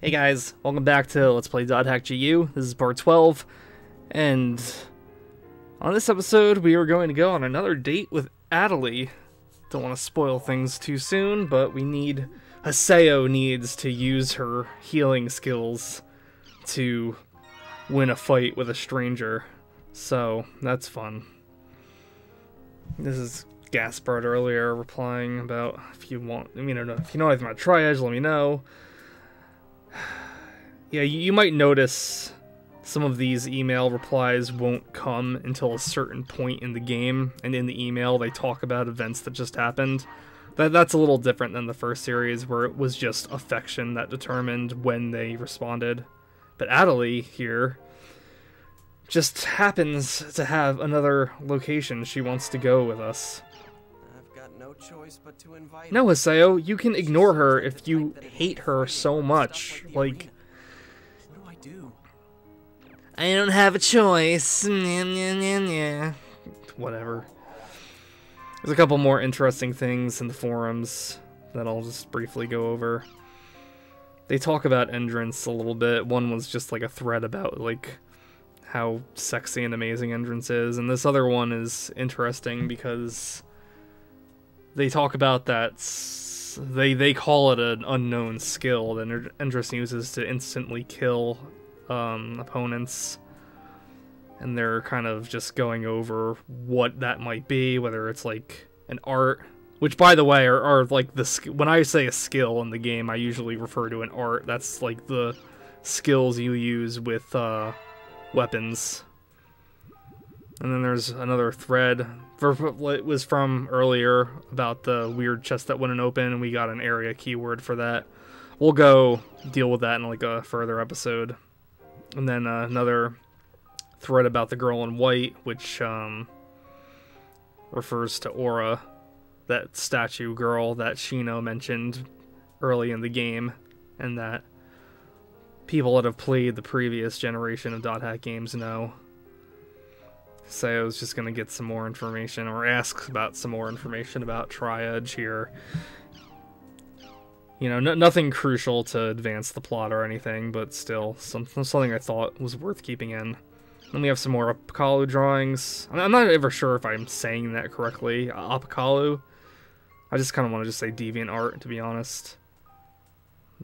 Hey guys, welcome back to Let's Play Hack GU. This is part 12, and on this episode we are going to go on another date with Atoli. Don't want to spoil things too soon, but we need Haseo needs to use her healing skills to win a fight with a stranger. So that's fun. This is Gaspard earlier replying about if you want, I mean, if you know anything about Tri-Edge, let me know. Yeah, you, might notice some of these email replies won't come until a certain point in the game, and in the email they talk about events that just happened. That, that's a little different than the first series, where it was just affection that determined when they responded. But Atoli here just happens to have another location she wants to go with us. I've got no choice but to invite No, Haseo, you can ignore her if you hate her so much. Like, What do I do? I don't have a choice. Whatever. There's a couple more interesting things in the forums that I'll just briefly go over. They talk about Endrance a little bit. One was just like a thread about like how sexy and amazing Endrance is, and this other one is interesting because they talk about that they they call it an unknown skill that En- Endrance uses to instantly kill um, opponents, and they're kind of just going over what that might be, whether it's like an art, which by the way are, are like the when I say a skill in the game, I usually refer to an art. That's like the skills you use with uh, weapons. And then there's another thread. It was from earlier about the weird chest that wouldn't open, and we got an area keyword for that. We'll go deal with that in like a further episode and then uh, another thread about the girl in white, which um, refers to Aura, that statue girl that Shino mentioned early in the game, and that people that have played the previous generation of Dot Hack games know. So I was just gonna get some more information or ask about some more information about Tri-Edge here. You know, no, nothing crucial to advance the plot or anything, but still, some, something I thought was worth keeping in. Then we have some more Apakalu drawings. I'm I'm not ever sure if I'm saying that correctly. Uh, Apakalu. I just kind of want to just say deviant art, to be honest.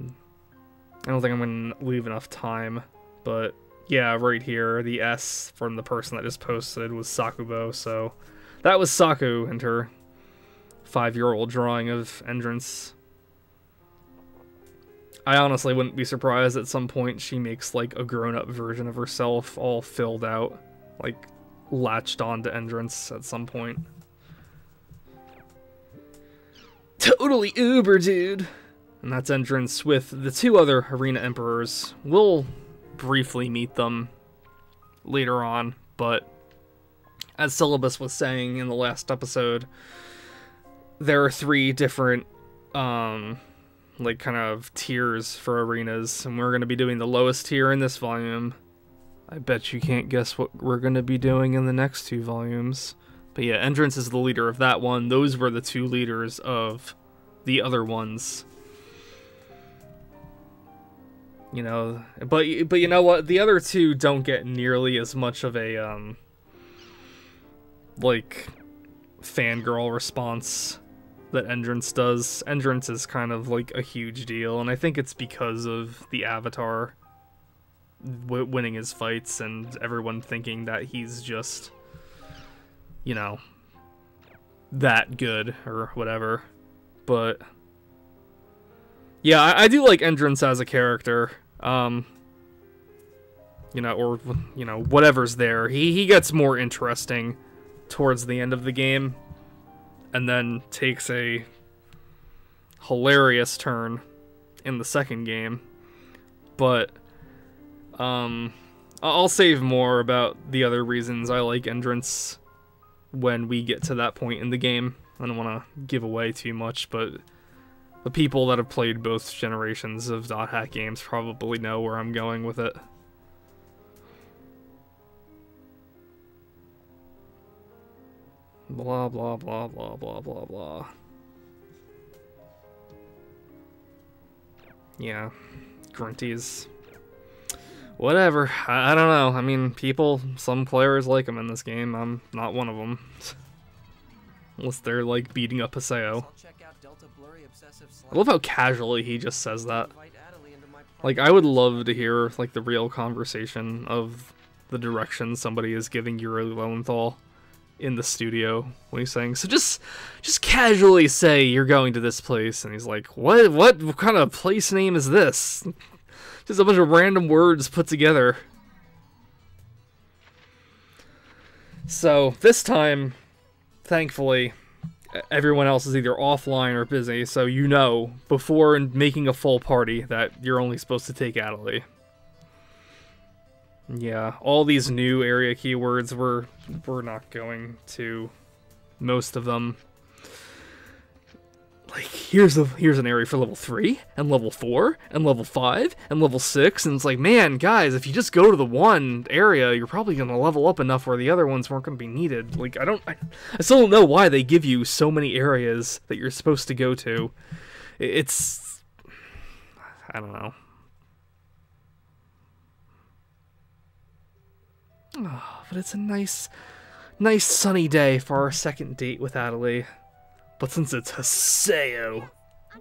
I don't think I'm going to leave enough time, but yeah, right here, the S from the person that just posted was Sakubo, so that was Saku and her five-year-old drawing of Endrance. I honestly wouldn't be surprised at some point she makes like a grown-up version of herself all filled out, like latched onto Endrance at some point. Totally uber, dude. And that's Endrance with the two other Arena Emperors. We'll briefly meet them later on, but as Silabus was saying in the last episode, there are three different um like kind of tiers for arenas and we're going to be doing the lowest tier in this volume. I bet you can't guess what we're going to be doing in the next two volumes. But yeah Endrance is the leader of that one. Those were the two leaders of the other ones you know but but you know what the other two don't get nearly as much of a um like fangirl response that Endrance does. Endrance is kind of like a huge deal, and I think it's because of the Avatar winning his fights and everyone thinking that he's just, you know, that good or whatever. But yeah, I, I do like Endrance as a character. Um, you know, or you know, whatever's there. He he gets more interesting towards the end of the game and then takes a hilarious turn in the second game. But um I'll save more about the other reasons I like Endrance when we get to that point in the game. I don't want to give away too much, but the people that have played both generations of dot hack games probably know where I'm going with it. Blah blah blah blah blah blah blah. Yeah. grunties. Whatever. I, I don't know. I mean, people, some players like him in this game. I'm not one of them. Unless they're like beating up Haseo. I'll check out Delta Blurry Obsessive I love how casually he just says that. Invite Atoli into my Like, I would love to hear like the real conversation of the direction somebody is giving Yuri Lowenthal in the studio when he's saying, "So just, just casually say you're going to this place," and he's like, "What? What, what kind of place name is this?" Just a bunch of random words put together. So this time, thankfully, everyone else is either offline or busy, so you know before making a full party that you're only supposed to take Atoli. Yeah, all these new area keywords we're we're not going to most of them. Like here's a here's an area for level 3 and level 4 and level 5 and level 6 and it's like, man, guys, if you just go to the one area, you're probably going to level up enough where the other ones weren't going to be needed. Like I don't I, I still don't know why they give you so many areas that you're supposed to go to. It's I don't know. Oh, but it's a nice, nice sunny day for our second date with Atoli. But since it's Haseo,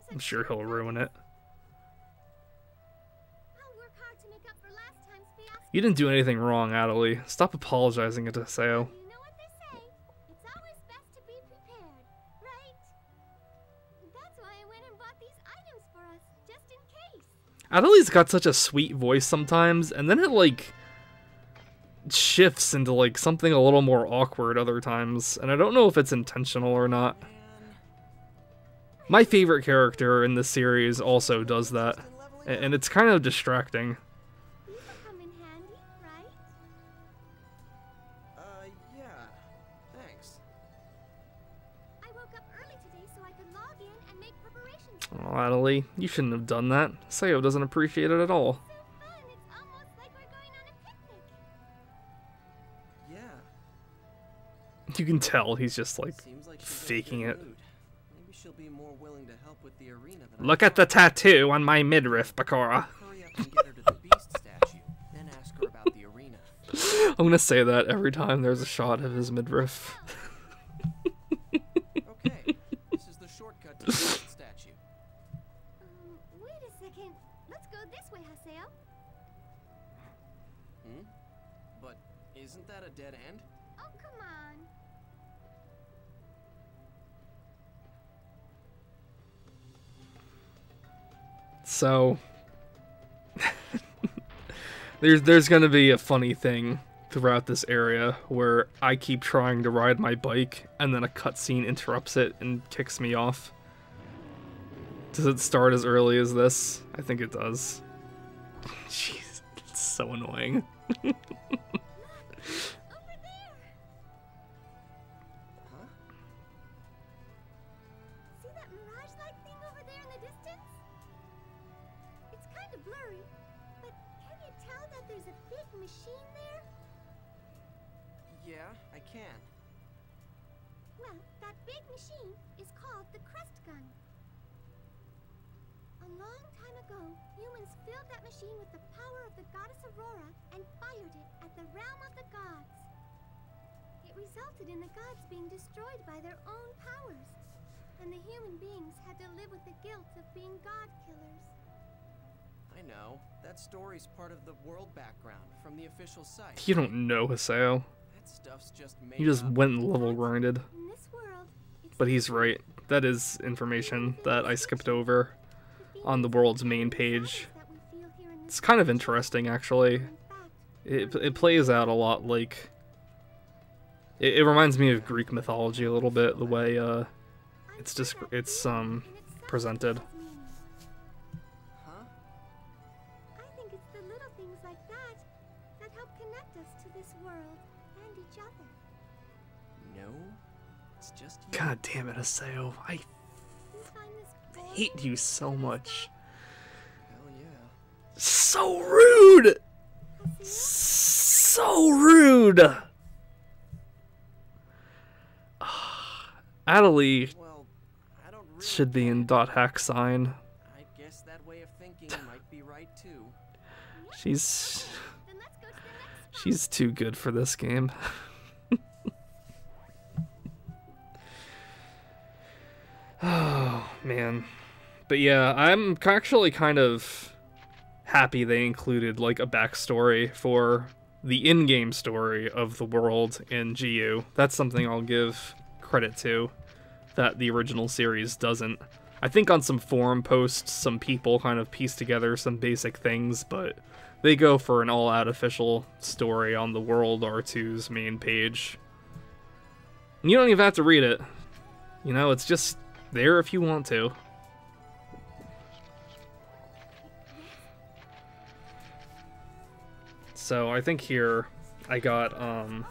I'm sure he'll ruin it. You didn't do anything wrong, Atoli. Stop apologizing to Haseo. Atoli's got such a sweet voice sometimes, and then it like shifts into like something a little more awkward other times, and I don't know if it's intentional or not. My favorite character in this series also does that, and it's kind of distracting. Oh, Atoli, you shouldn't have done that. Sayo doesn't appreciate it at all. You can tell he's just like, like faking it. mood. Maybe she'll be more willing to help with the arena than I look at the tattoo on my midriff, Bakura. Hurry up and get her to the beast statue, then ask her about the arena. I'm gonna say that every time there's a shot of his midriff. Okay, this is the shortcut to the statue. Um, wait a second. Let's go this way, Haseo. Hmm? But isn't that a dead end? So there's there's gonna be a funny thing throughout this area where I keep trying to ride my bike and then a cutscene interrupts it and kicks me off. Does it start as early as this? I think it does. Jeez, it's so annoying. called the Crest Gun. A long time ago, humans filled that machine with the power of the goddess Aurora and fired it at the realm of the gods. It resulted in the gods being destroyed by their own powers, and the human beings had to live with the guilt of being god killers. I know. That story's part of the world background from the official site. You don't know Haseo. That stuff's just made He just up. went level grinded. In this world, it's But he's right. That is information that I skipped over on the world's main page. It's kind of interesting, actually. It, it plays out a lot like. It, it reminds me of Greek mythology a little bit, the way uh, it's just it's um presented. God damn it, Haseo. I hate you so much. So rude! So rude! Ah, Atoli Well, really should be in dot hack sign. I guess that way of thinking might be right right too. She's she's too good for this game. man. But yeah, I'm actually kind of happy they included like a backstory for the in-game story of the world in GU. That's something I'll give credit to that the original series doesn't. I think on some forum posts, some people kind of piece together some basic things, but they go for an all-out official story on the World R2's main page. And you don't even have to read it. You know, it's just there if you want to. So I think here I got um,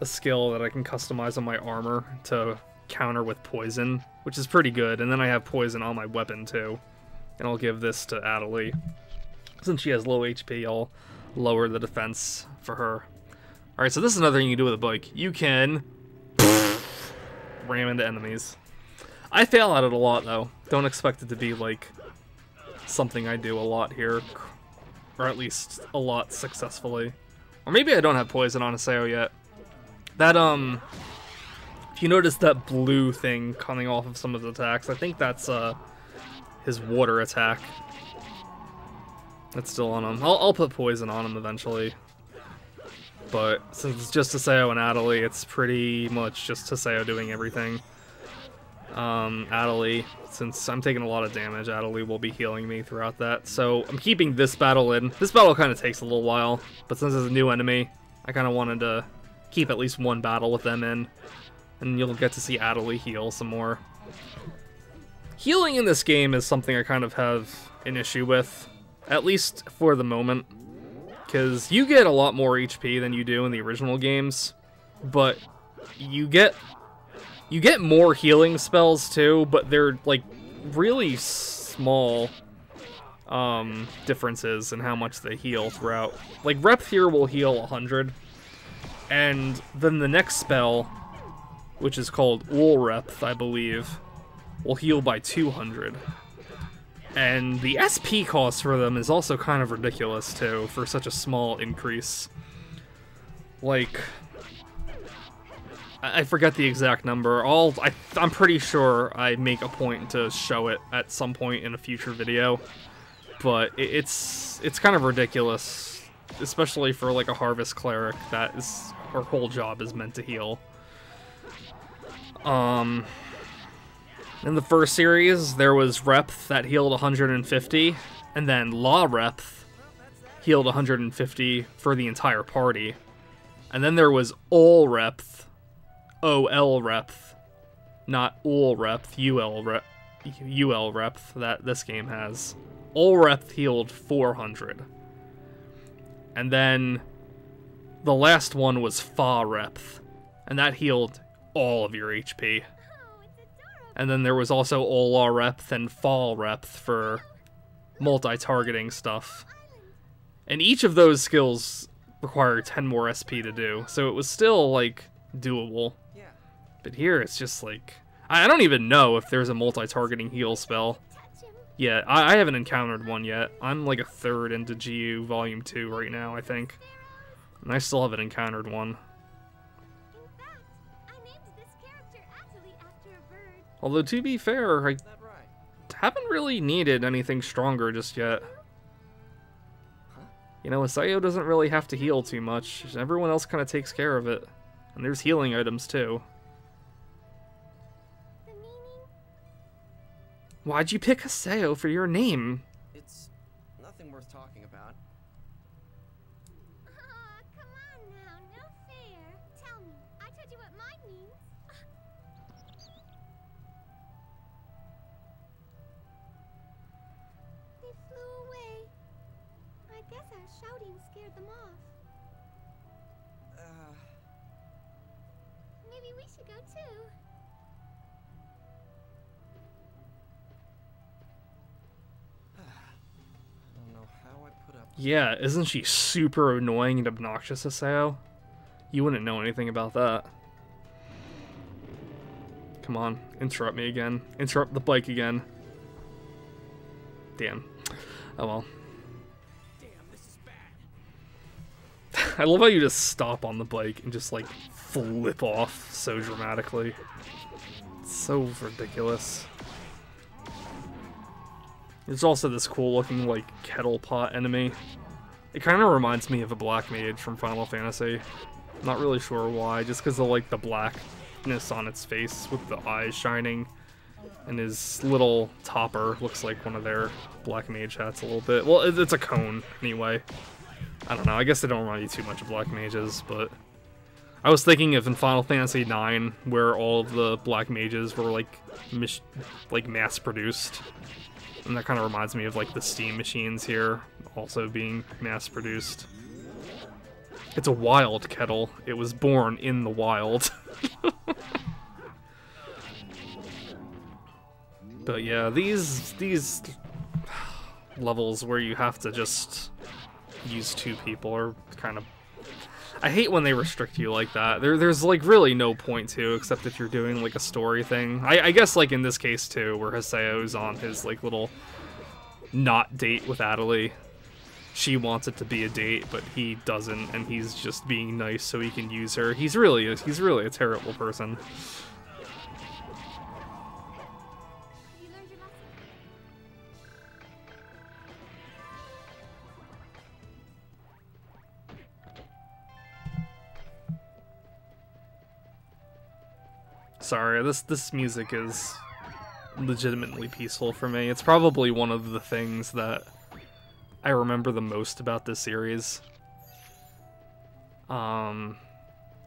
a skill that I can customize on my armor to counter with poison, which is pretty good. And then I have poison on my weapon too. And I'll give this to Atoli. Since she has low HP, I'll lower the defense for her. Alright, so this is another thing you can do with a bike. You can ram into enemies. I fail at it a lot though. Don't expect it to be like something I do a lot here. Or at least a lot successfully. Or maybe I don't have poison on Haseo yet. That, um... If you notice that blue thing coming off of some of the attacks, I think that's, uh... His water attack. That's still on him. I'll, I'll put poison on him eventually. But since it's just Haseo and Atoli, it's pretty much just Haseo doing everything. Um, Atoli, since I'm taking a lot of damage, Atoli will be healing me throughout that. So I'm keeping this battle in. This battle kind of takes a little while, but since it's a new enemy, I kind of wanted to keep at least one battle with them in. And you'll get to see Atoli heal some more. Healing in this game is something I kind of have an issue with, at least for the moment. Because you get a lot more HP than you do in the original games, but you get you get more healing spells too, but they're like really small um, differences in how much they heal throughout. Like Rep here will heal 100, and then the next spell, which is called Ul Rep, I believe, will heal by 200. And the SP cost for them is also kind of ridiculous too, for such a small increase. Like, I forget the exact number. I'll, I, I'm pretty sure I make a point to show it at some point in a future video, but it, it's it's kind of ridiculous, especially for like a harvest cleric that is her whole job is meant to heal. Um, in the first series, there was Rep that healed 150, and then Law Rep healed 150 for the entire party. And then there was All Rep, OL Rep, not Ul Rep, UL Rep, UL that this game has. UL rep healed 400. And then the last one was Fa Rep, and that healed all of your HP. And then there was also Ola Repth and Fall Repth for multi-targeting stuff. And each of those skills require 10 more SP to do, so it was still, like, doable. But here it's just like... I don't even know if there's a multi-targeting heal spell. Yeah, I, I haven't encountered one yet. I'm like a third into GU Volume 2 right now, I think. And I still haven't encountered one. Although, to be fair, I haven't really needed anything stronger just yet. You know, Haseo doesn't really have to heal too much. Everyone else kind of takes care of it. And there's healing items too. Why'd you pick Haseo for your name? It's nothing worth talking about. Aw, come on now, no fair. Tell me, I told you what mine means. they flew away. I guess our shouting scared them off. Uh, Maybe we should go too. Yeah, isn't she super annoying and obnoxious, Haseo? You wouldn't know anything about that. Come on, interrupt me again. Interrupt the bike again. Damn. Oh well. I love how you just stop on the bike and just like flip off so dramatically. It's so ridiculous. There's also this cool looking like kettle pot enemy. It kind of reminds me of a black mage from Final Fantasy. Not really sure why, just because of like the blackness on its face with the eyes shining. And his little topper looks like one of their black mage hats a little bit. Well, it's a cone anyway. I don't know. I guess they don't remind you too much of black mages, but I was thinking of in Final Fantasy IX, where all of the black mages were like, like mass produced, and that kind of reminds me of like the Steam machines here, also being mass produced. It's a wild kettle. It was born in the wild. but yeah, these these levels where you have to just use two people are kind of I hate when they restrict you like that. There, there's like really no point to, except if you're doing like a story thing. I, I guess like in this case too, where Haseo's on his like little not date with Atoli. She wants it to be a date, but he doesn't, and he's just being nice so he can use her. He's really, he's really a terrible person. Sorry, this this music is legitimately peaceful for me. It's probably one of the things that I remember the most about this series. Um,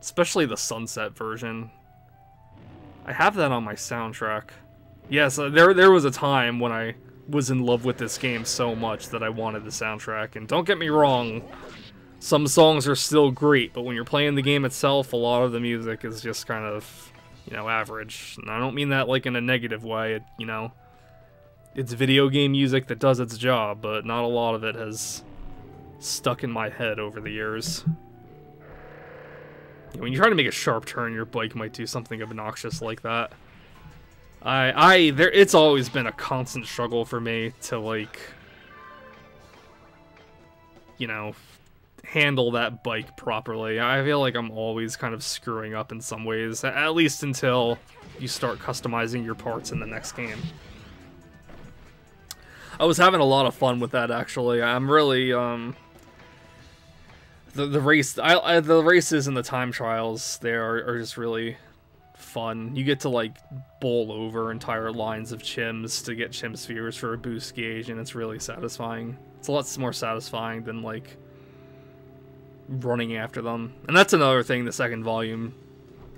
especially the Sunset version. I have that on my soundtrack. Yes, uh, there there was a time when I was in love with this game so much that I wanted the soundtrack. And don't get me wrong, some songs are still great, but when you're playing the game itself, a lot of the music is just kind of you know, average. And I don't mean that like in a negative way, it, you know, it's video game music that does its job, but not a lot of it has stuck in my head over the years. When you try to make a sharp turn, your bike might do something obnoxious like that. I, I, there, it's always been a constant struggle for me to like, you know, handle that bike properly. I feel like I'm always kind of screwing up in some ways, at least until you start customizing your parts in the next game. I was having a lot of fun with that actually. I'm really um the the race I, I the races and the time trials there are, are just really fun. You get to like bowl over entire lines of chims to get chim spheres for a boost gauge and it's really satisfying. It's a lot more satisfying than like running after them. And that's another thing the second volume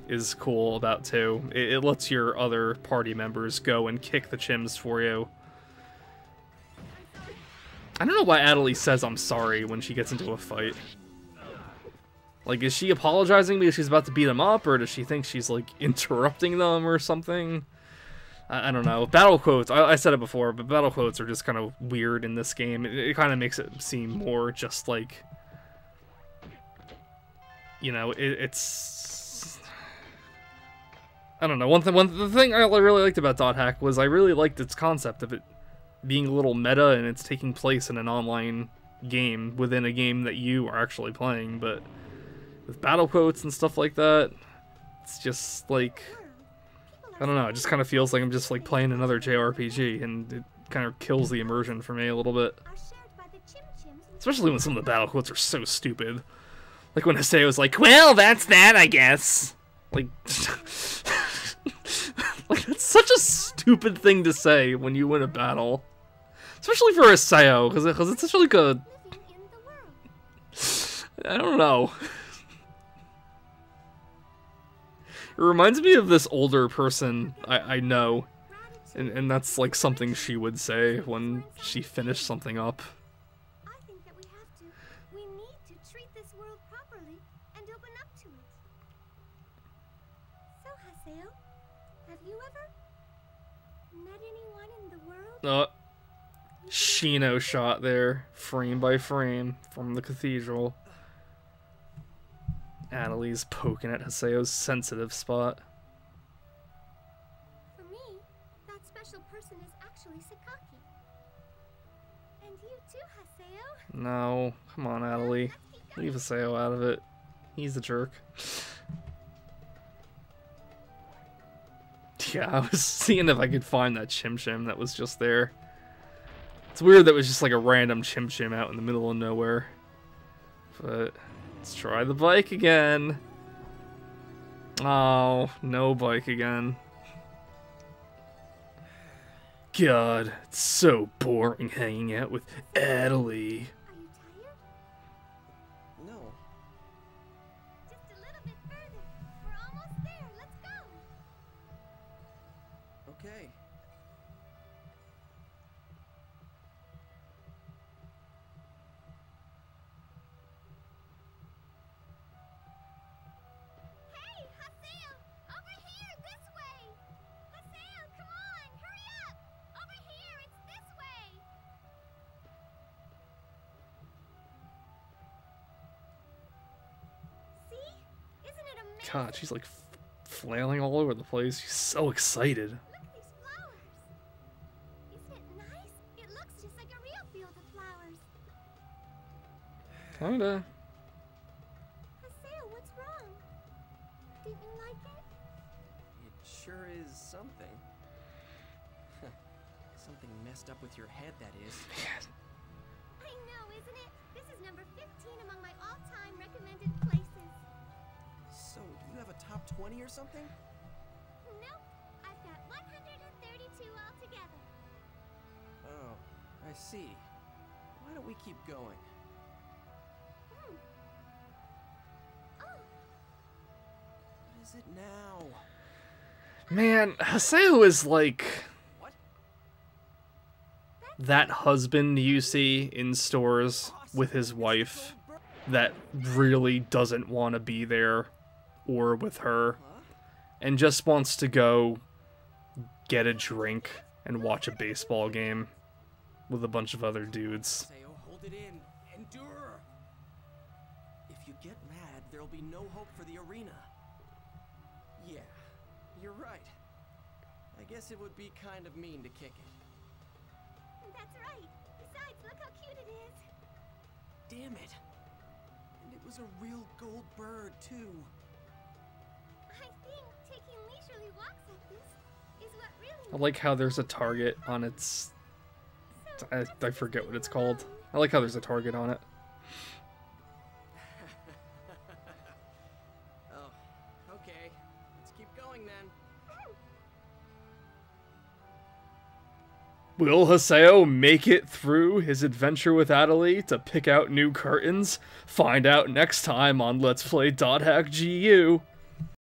is cool about too. It, it lets your other party members go and kick the chims for you. I don't know why Atoli says I'm sorry when she gets into a fight. Like, is she apologizing because she's about to beat them up, or does she think she's, like, interrupting them or something? I, I don't know. Battle quotes, I, I, said it before, but battle quotes are just kind of weird in this game. It, it kind of makes it seem more just, like, you know, it, it's I don't know. One thing, one the thing I really liked about Dot Hack was I really liked its concept of it being a little meta and it's taking place in an online game within a game that you are actually playing. But with battle quotes and stuff like that, it's just like I don't know. It just kind of feels like I'm just like playing another JRPG, and it kind of kills the immersion for me a little bit. Especially when some of the battle quotes are so stupid. Like when Haseo was like, well, that's that, I guess. Like, like that's such a stupid thing to say when you win a battle. Especially for Haseo, because it's such like a... I don't know. It reminds me of this older person I, I know. And, and that's like something she would say when she finished something up. Oh, Shino shot there, frame by frame, from the cathedral. Atoli's poking at Haseo's sensitive spot. For me, that special person is actually Sakaki. And you too, Haseo. No, come on, Atoli. Leave Haseo out of it. He's a jerk. Yeah, I was seeing if I could find that Chim Chim that was just there. It's weird that it was just like a random Chim Chim out in the middle of nowhere. But let's try the bike again. Oh, no bike again. God, it's so boring hanging out with Atoli. God, she's like f- flailing all over the place. She's so excited. Look at these flowers! Isn't it nice? It looks just like a real field of flowers. Kinda. Haseo, what's wrong? Didn't you like it? It sure is something. something messed up with your head, that is. Yes. I know, isn't it? This is number 15 among a top 20 or something? Nope, I've got 132 altogether. Oh, I see. Why don't we keep going? Hmm. Oh, What is it now? Man, Haseo is like What? that husband you see in stores with his wife that really doesn't want to be there or with her and just wants to go get a drink and watch a baseball game with a bunch of other dudes. Oh, hold it in. Endure. If you get mad, there'll be no hope for the arena. Yeah, you're right. I guess it would be kind of mean to kick it. that's right. Besides, look how cute it is. Damn it. And it was a real gold bird, too. I like how there's a target on its I, I forget what it's called. I like how there's a target on it. oh, okay. Let's keep going then. Will Haseo make it through his adventure with Atoli to pick out new curtains? Find out next time on Let's Play Dot Hack GU.